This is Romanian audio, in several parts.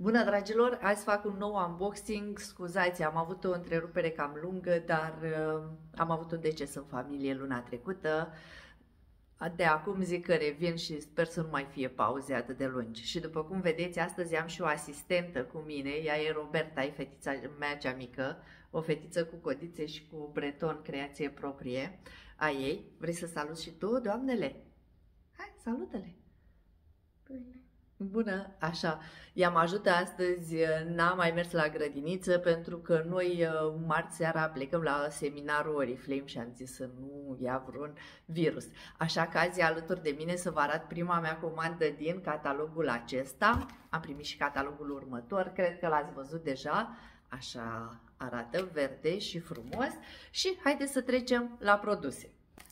Bună dragilor, azi fac un nou unboxing, scuzați, am avut o întrerupere cam lungă, dar uh, am avut un deces în familie luna trecută. De acum zic că revin și sper să nu mai fie pauze atât de lungi. Și după cum vedeți, astăzi am și o asistentă cu mine, ea e Roberta, e fetița mea cea mică, o fetiță cu codițe și cu breton, creație proprie a ei. Vrei să salut și tu, doamnele? Hai, salută-le! Bună! Bună, așa, i-am ajutat astăzi, n-am mai mers la grădiniță pentru că noi uh, marți seara plecăm la seminarul Oriflame și am zis să nu ia vreun virus. Așa că azi alături de mine să vă arăt prima mea comandă din catalogul acesta. Am primit și catalogul următor, cred că l-ați văzut deja, așa arată verde și frumos și haideți să trecem la produse.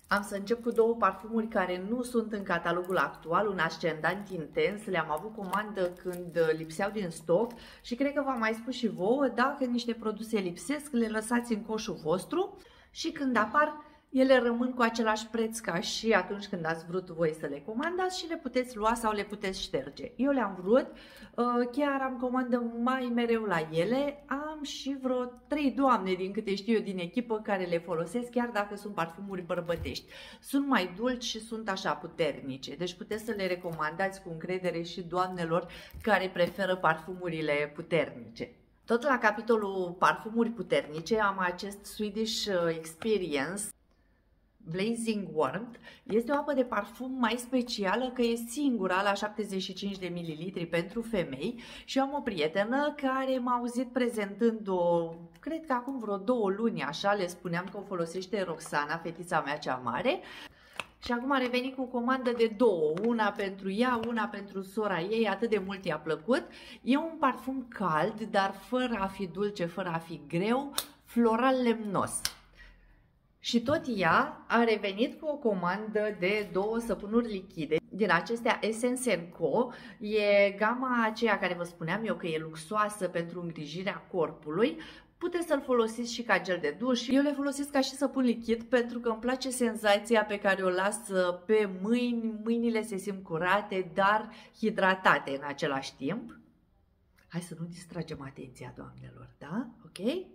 Am să încep cu două parfumuri care nu sunt în catalogul actual, un ascendant intens, le-am avut comandă când lipseau din stoc și cred că v-am mai spus și vouă, dacă niște produse lipsesc, le lăsați în coșul vostru și când apar ele rămân cu același preț ca și atunci când ați vrut voi să le comandați și le puteți lua sau le puteți șterge. Eu le-am vrut, uh, chiar am comandă mai mereu la ele, am și vreo trei doamne din câte știu eu din echipă care le folosesc, chiar dacă sunt parfumuri bărbătești. Sunt mai dulci și sunt așa puternice, deci puteți să le recomandați cu încredere și doamnelor care preferă parfumurile puternice. Tot la capitolul parfumuri puternice am acest Swedish uh, Experience Blazing Warmth este o apă de parfum mai specială că e singura la 75 de mililitri pentru femei și am o prietenă care m-a auzit prezentând-o, cred că acum vreo două luni așa, le spuneam că o folosește Roxana, fetița mea cea mare. Și acum a revenit cu o comandă de două, una pentru ea, una pentru sora ei, atât de mult i-a plăcut. E un parfum cald, dar fără a fi dulce, fără a fi greu, floral lemnos. Și tot ea a revenit cu o comandă de două săpunuri lichide din acestea Essence Co. E gama aceea care vă spuneam eu că e luxoasă pentru îngrijirea corpului. Puteți să-l folosiți și ca gel de duș. Eu le folosesc ca și săpun lichid pentru că îmi place senzația pe care o las pe mâini. Mâinile se simt curate, dar hidratate în același timp. Hai să nu distragem atenția, doamnelor, da? Ok?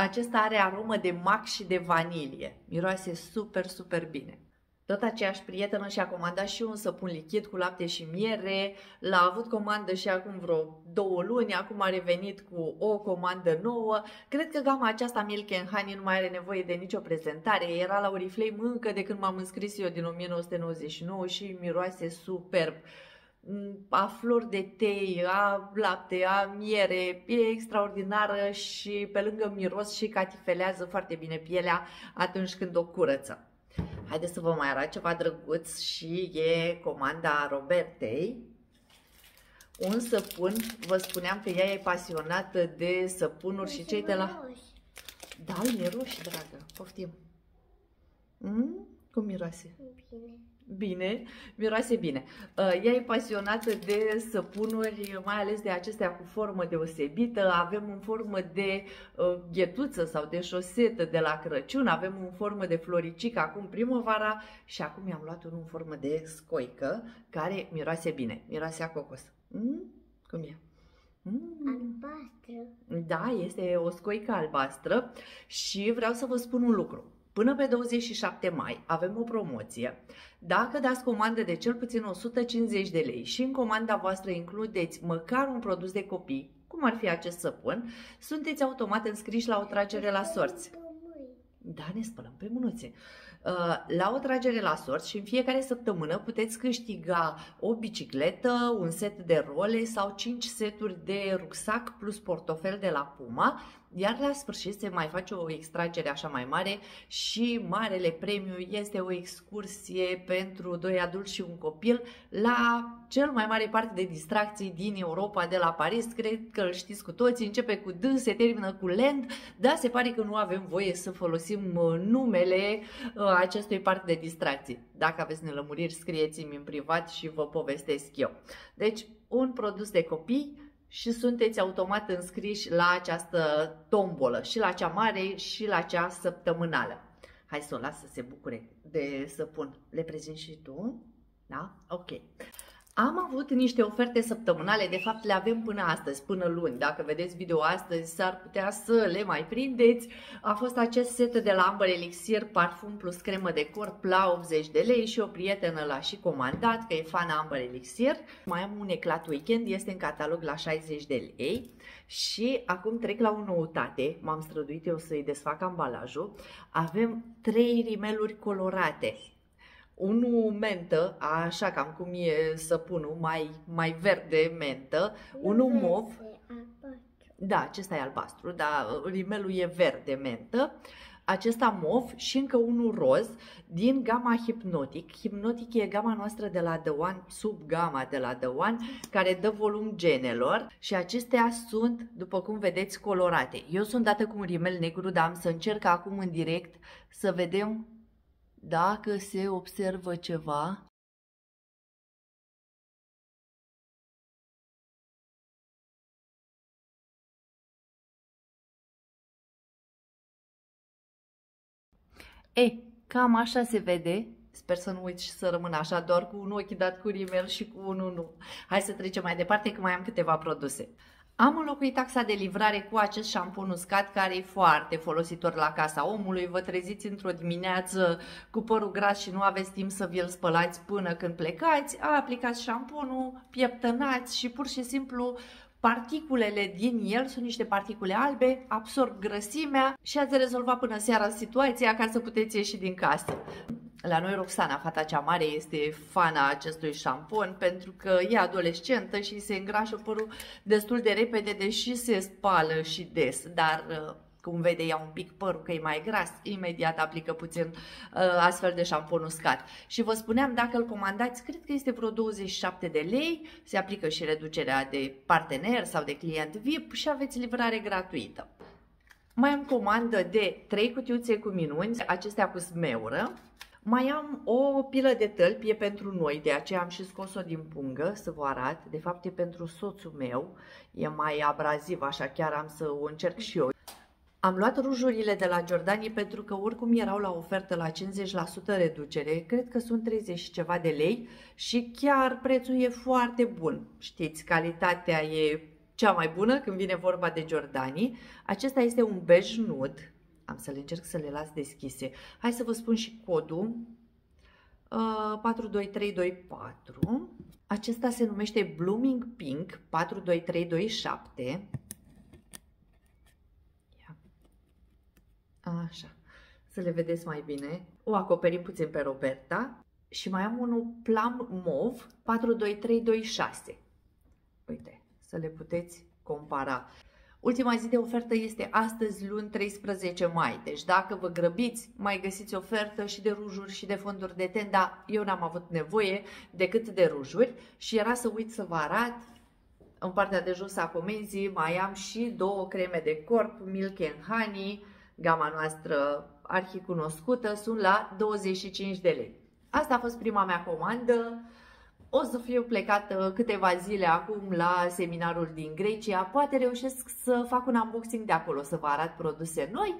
Acesta are aromă de mac și de vanilie. Miroase super, super bine. Tot aceeași prietenă și-a comandat și un săpun lichid cu lapte și miere. L-a avut comandă și acum vreo două luni, acum a revenit cu o comandă nouă. Cred că gama aceasta Milk and Honey nu mai are nevoie de nicio prezentare. Era la Oriflame încă de când m-am înscris eu din 1999 și miroase superb a flori de tei, a lapte, a miere, e extraordinară și pe lângă miros și catifelează foarte bine pielea atunci când o curăță. Haideți să vă mai arăt ceva drăguț și e comanda Robertei. Un săpun, vă spuneam că ea e pasionată de săpunuri și cei de la... Da, e roșii, dragă, poftim. Mm? Cum miroase? Bine. Bine, miroase bine. Uh, ea e pasionată de săpunuri, mai ales de acestea cu formă deosebită. Avem în formă de uh, ghetuță sau de șosetă de la Crăciun, avem în formă de floricică acum primăvara și acum i-am luat unul în formă de scoică care miroase bine, miroase a cocos. Mm? Cum e? Mm. Albastră. Da, este o scoică albastră și vreau să vă spun un lucru. Până pe 27 mai avem o promoție. Dacă dați comandă de cel puțin 150 de lei și în comanda voastră includeți măcar un produs de copii, cum ar fi acest săpun, sunteți automat înscriși la o tragere la sorți. Da, ne spălăm pe mânuțe. Uh, la o tragere la sorți și în fiecare săptămână puteți câștiga o bicicletă, un set de role sau 5 seturi de rucsac plus portofel de la Puma, iar la sfârșit se mai face o extragere așa mai mare și marele premiu este o excursie pentru doi adulți și un copil la cel mai mare parc de distracții din Europa de la Paris. Cred că îl știți cu toții, începe cu D, se termină cu Land, dar se pare că nu avem voie să folosim uh, numele uh, acestui parc de distracții. Dacă aveți nelămuriri, scrieți-mi în privat și vă povestesc eu. Deci, un produs de copii, și sunteți automat înscriși la această tombolă, și la cea mare și la cea săptămânală. Hai să o las să se bucure de săpun. Le prezint și tu? Da? Ok. Am avut niște oferte săptămânale, de fapt le avem până astăzi, până luni. Dacă vedeți video astăzi, s-ar putea să le mai prindeți. A fost acest set de la Amber Elixir, parfum plus cremă de corp la 80 de lei și o prietenă l-a și comandat, că e fan Amber Elixir. Mai am un eclat weekend, este în catalog la 60 de lei. Și acum trec la o noutate, m-am străduit eu să-i desfac ambalajul. Avem trei rimeluri colorate unul mentă, așa cam cum e săpunul, mai, mai verde mentă, unul mov, da, acesta e albastru, dar rimelul e verde mentă, acesta mov și încă unul roz din gama Hypnotic. Hypnotic e gama noastră de la The One, sub gama de la The One, care dă volum genelor și acestea sunt, după cum vedeți, colorate. Eu sunt dată cu un rimel negru, dar am să încerc acum în direct să vedem dacă se observă ceva, E, cam așa se vede. Sper să nu uiți și să rămână așa, doar cu un ochi dat cu rimel și cu unul nu. Hai să trecem mai departe, că mai am câteva produse. Am înlocuit taxa de livrare cu acest șampun uscat care e foarte folositor la casa omului. Vă treziți într-o dimineață cu părul gras și nu aveți timp să vi-l spălați până când plecați. Aplicați șampunul, pieptănați și pur și simplu particulele din el sunt niște particule albe, absorb grăsimea și ați rezolvat până seara situația ca să puteți ieși din casă. La noi Roxana, fata cea mare, este fana acestui șampon pentru că e adolescentă și se îngrașă părul destul de repede, deși se spală și des, dar uh, cum vede ea un pic părul că e mai gras, imediat aplică puțin uh, astfel de șampon uscat. Și vă spuneam, dacă îl comandați, cred că este vreo 27 de lei, se aplică și reducerea de partener sau de client VIP și aveți livrare gratuită. Mai am comandă de 3 cutiuțe cu minuni, acestea cu smeură, mai am o pilă de tălpi, e pentru noi, de aceea am și scos-o din pungă să vă arăt. De fapt e pentru soțul meu, e mai abraziv, așa chiar am să o încerc și eu. Am luat rujurile de la Giordani pentru că oricum erau la ofertă la 50% reducere, cred că sunt 30 și ceva de lei și chiar prețul e foarte bun. Știți, calitatea e cea mai bună când vine vorba de Giordani. Acesta este un bej nud, am să le încerc să le las deschise. Hai să vă spun și codul. Uh, 42324. Acesta se numește Blooming Pink 42327. Ia. Așa. Să le vedeți mai bine. O acoperim puțin pe Roberta. Și mai am unul Plum Mauve 42326. Uite, să le puteți compara. Ultima zi de ofertă este astăzi, luni 13 mai. Deci dacă vă grăbiți, mai găsiți ofertă și de rujuri și de fonduri de ten, dar eu n-am avut nevoie decât de rujuri și era să uit să vă arăt în partea de jos a comenzii mai am și două creme de corp, Milk and Honey, gama noastră arhicunoscută, sunt la 25 de lei. Asta a fost prima mea comandă. O să fiu plecată câteva zile acum la seminarul din Grecia. Poate reușesc să fac un unboxing de acolo, să vă arăt produse noi.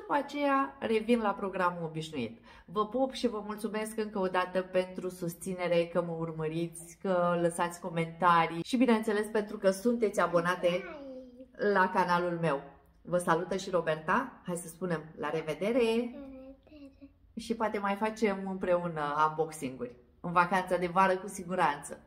După aceea revin la programul obișnuit. Vă pup și vă mulțumesc încă o dată pentru susținere, că mă urmăriți, că lăsați comentarii și bineînțeles pentru că sunteți abonate la canalul meu. Vă salută și Roberta. Hai să spunem la revedere! Și poate mai facem împreună unboxing-uri în vacanța de vară cu siguranță.